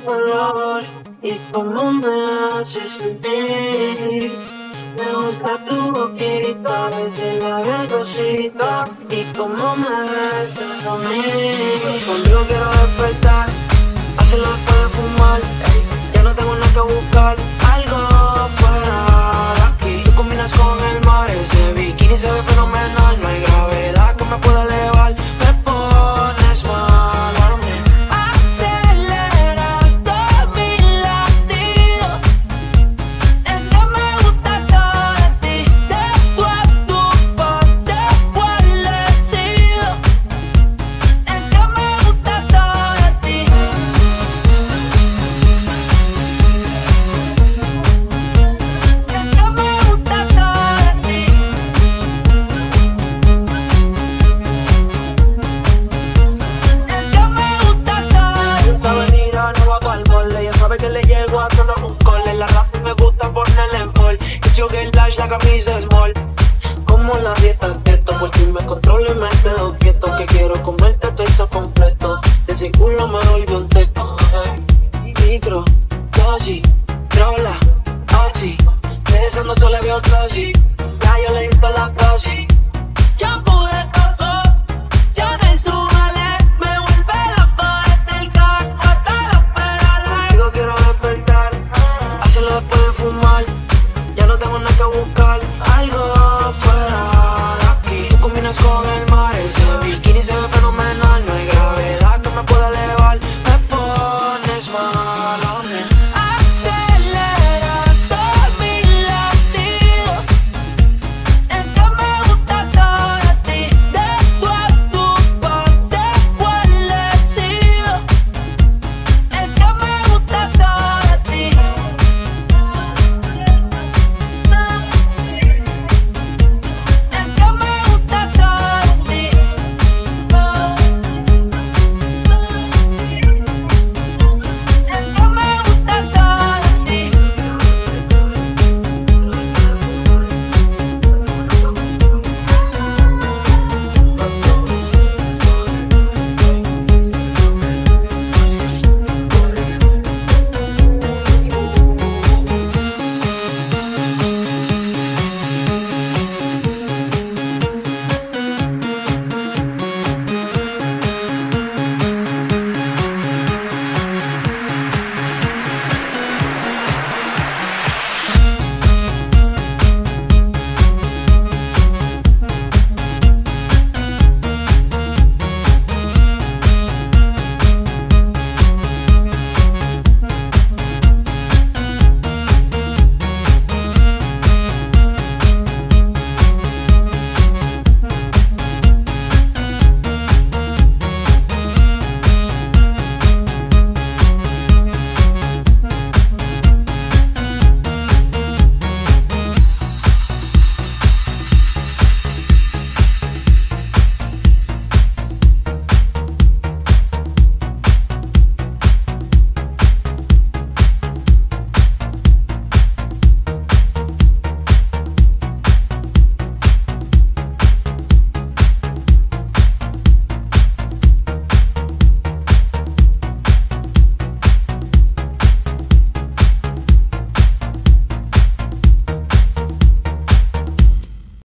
color y cómo me haces sentir. Me gusta tu boquita, ese labiosito y cómo me besas a mí. Conmigo quiero despertar, así lo puedes fumar. Ya no tengo nada que buscar. le llego a solo un gol. La rap me gusta ponerle en fall. Y yo que el dash la camisa buscar algo.